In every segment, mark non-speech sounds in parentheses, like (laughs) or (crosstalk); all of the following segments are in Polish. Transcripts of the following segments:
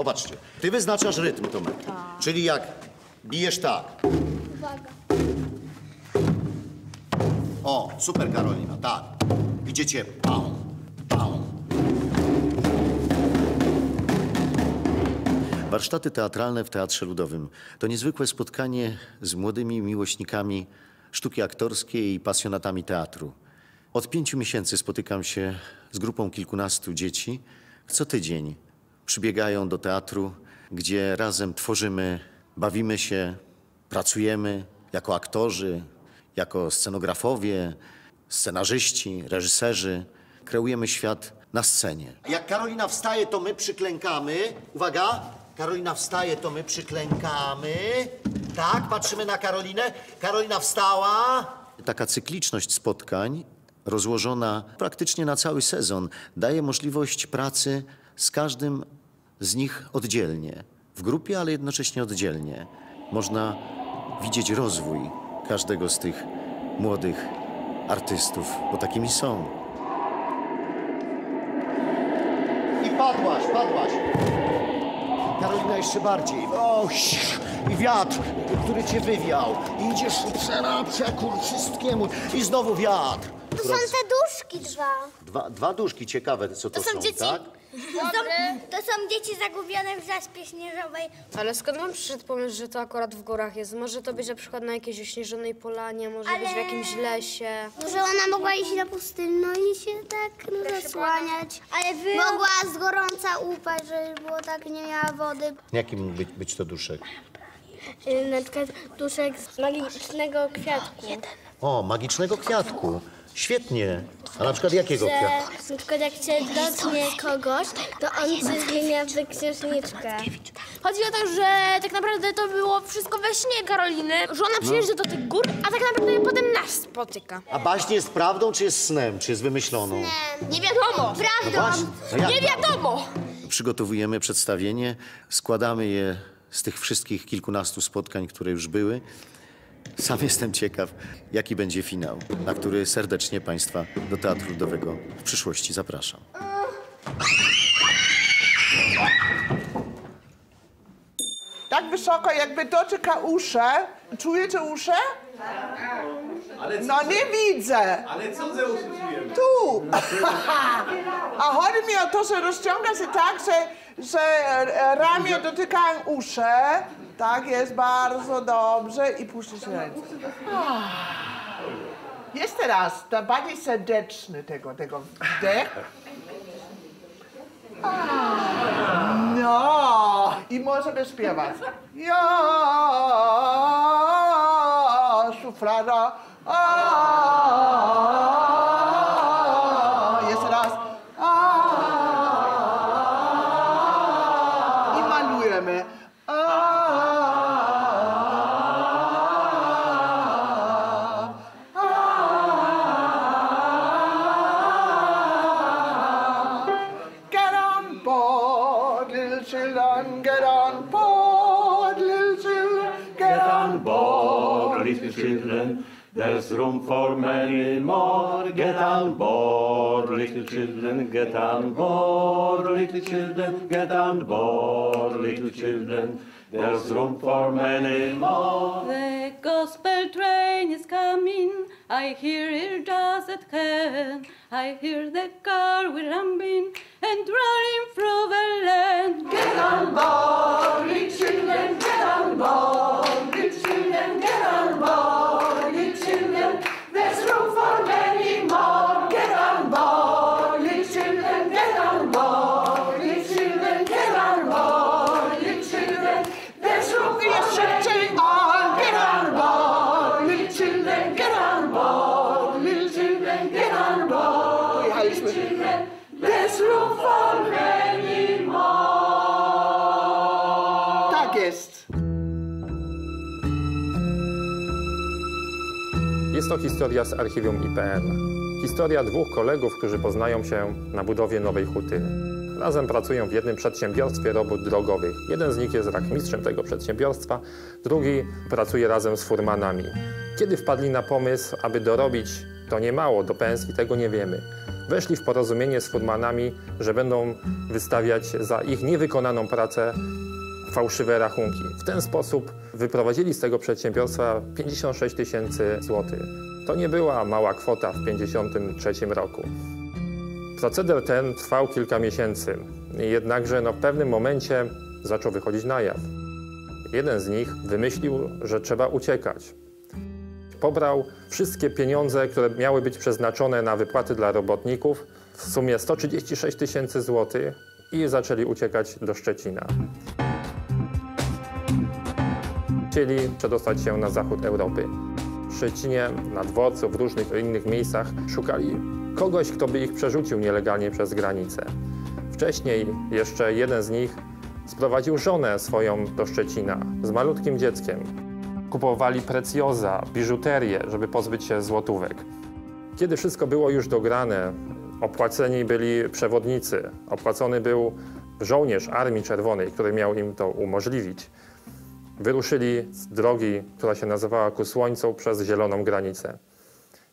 Popatrzcie, ty wyznaczasz rytm, Tomek. Czyli jak bijesz tak. Uwaga. O, super Karolina, tak. Idziecie pał, pał. Warsztaty teatralne w Teatrze Ludowym to niezwykłe spotkanie z młodymi miłośnikami sztuki aktorskiej i pasjonatami teatru. Od pięciu miesięcy spotykam się z grupą kilkunastu dzieci. Co tydzień przybiegają do teatru, gdzie razem tworzymy, bawimy się, pracujemy jako aktorzy, jako scenografowie, scenarzyści, reżyserzy. Kreujemy świat na scenie. Jak Karolina wstaje, to my przyklękamy. Uwaga! Karolina wstaje, to my przyklękamy. Tak, patrzymy na Karolinę. Karolina wstała. Taka cykliczność spotkań, rozłożona praktycznie na cały sezon, daje możliwość pracy z każdym z nich oddzielnie. W grupie, ale jednocześnie oddzielnie. Można widzieć rozwój każdego z tych młodych artystów, bo takimi są. I padłaś, padłaś. Karolina jeszcze bardziej. O, I wiatr, który cię wywiał. I idziesz na przekór wszystkiemu. I znowu wiatr. To są te duszki dwa. Dwa, dwa duszki ciekawe, co to, To są dzieci. tak? To są, to są dzieci zagubione w zaspie śnieżowej. Ale skąd wam przyszedł pomysł, że to akurat w górach jest? Może to być na przykład na jakiejś ośnieżonej polanie, może być w Ale- jakimś lesie. Że ona mogła iść na pustynno i się tak no, zasłaniać. Ale wy... Mogła z gorąca upaść, że było tak, nie miała wody. Jaki mógł być, być to duszek? Na przykład duszek z magicznego kwiatku. O, magicznego kwiatku. Świetnie. A na przykład jakiego? Że na przykład jak się dotknie kogoś, to on się zmienia w księżniczkę. Chodzi o to, że tak naprawdę to było wszystko we śnie Karoliny, że ona przyjeżdża do tych gór, a tak naprawdę potem nas spotyka. A baśń jest prawdą, czy jest snem, czy jest wymyśloną? Nie wiadomo! No właśnie. No jak Nie wiadomo! Przygotowujemy przedstawienie, składamy je z tych wszystkich kilkunastu spotkań, które już były. Sam jestem ciekaw, jaki będzie finał, na który serdecznie Państwa do Teatru Ludowego w przyszłości zapraszam. Tak wysoko, jakby dotyka usze. Czujecie usze? No nie widzę. Ale cudze usłyszałem. Tu. (laughs) A chodzi mi o to, że rozciąga się tak, że, że ramię dotykają usze. Tak, jest bardzo dobrze i puszczę się ręce. Jeszcze raz, to bardziej serdeczny tego, tego wdech. No i możemy śpiewać. Ja, szuflada. A, jeszcze raz. A, I malujemy. A, Get on board, little children, get on board, little children, get on board, little children. There's room for many more. Get on board, little children. Get on board, little children. Get on board, little children. There's room for many more. The gospel train is coming. I hear it does at hand. I hear the car we're rumbling and running through the land. Get on board, little children. Get on board, children. There's. Tak jest. Jest to historia z archiwum IPN. Historia dwóch kolegów, którzy poznają się na budowie nowej huty. Razem pracują w jednym przedsiębiorstwie robót drogowych. Jeden z nich jest rachmistrzem tego przedsiębiorstwa, drugi pracuje razem z furmanami. Kiedy wpadli na pomysł, aby dorobić to niemało do pensji, tego nie wiemy. Weszli w porozumienie z furmanami, że będą wystawiać za ich niewykonaną pracę fałszywe rachunki. W ten sposób wyprowadzili z tego przedsiębiorstwa 56 tysięcy złotych. To nie była mała kwota w 1953 roku. Proceder ten trwał kilka miesięcy, jednakże no, w pewnym momencie zaczął wychodzić na jaw. Jeden z nich wymyślił, że trzeba uciekać. Pobrał wszystkie pieniądze, które miały być przeznaczone na wypłaty dla robotników, w sumie 136 tysięcy złotych i zaczęli uciekać do Szczecina. Chcieli przedostać się na zachód Europy. W Szczecinie, na dworcu, w różnych innych miejscach szukali kogoś, kto by ich przerzucił nielegalnie przez granicę. Wcześniej jeszcze jeden z nich sprowadził żonę swoją do Szczecina z malutkim dzieckiem. Kupowali precjoza, biżuterię, żeby pozbyć się złotówek. Kiedy wszystko było już dograne, opłaceni byli przewodnicy, opłacony był żołnierz Armii Czerwonej, który miał im to umożliwić. Wyruszyli z drogi, która się nazywała Ku Słońcu, przez zieloną granicę.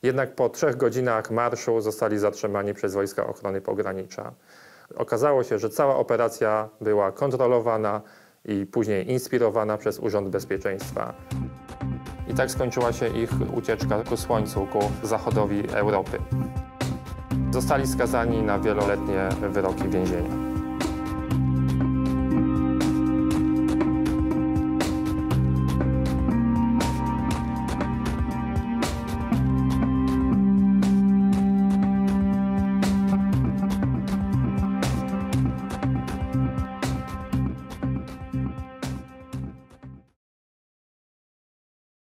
Jednak po trzech godzinach marszu zostali zatrzymani przez Wojska Ochrony Pogranicza. Okazało się, że cała operacja była kontrolowana i później inspirowana przez Urząd Bezpieczeństwa. I tak skończyła się ich ucieczka ku Słońcu, ku zachodowi Europy. Zostali skazani na wieloletnie wyroki więzienia.